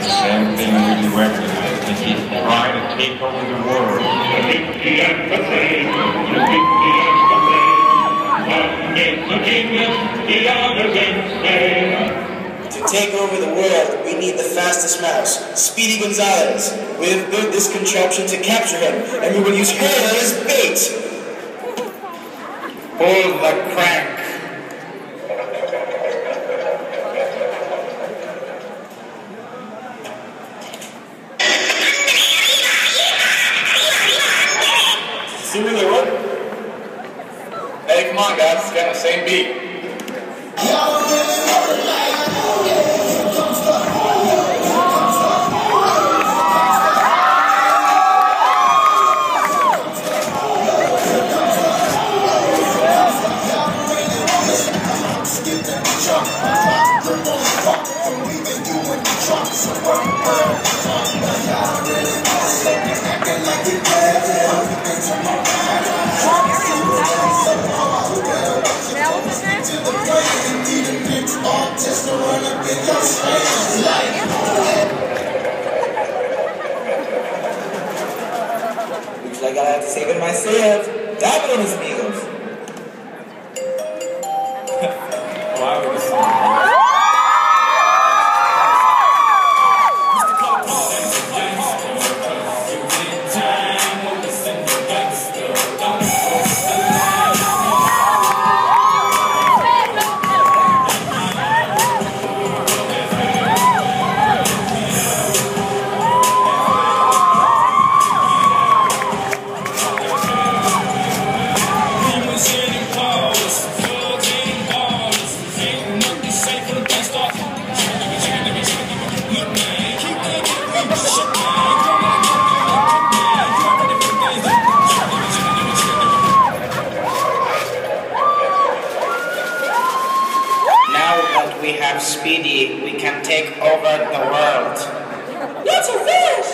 Same thing with the weapon. They keep trying to take over the world. To take over the world, we need the fastest mouse, Speedy Gonzales, We have built this contraption to capture him, and we will use him as bait. Pull the crank. Hey, come on, guys. It's got the same beat. saving myself. That one his meals. oh, now that we have Speedy, we can take over the world. That's a fish!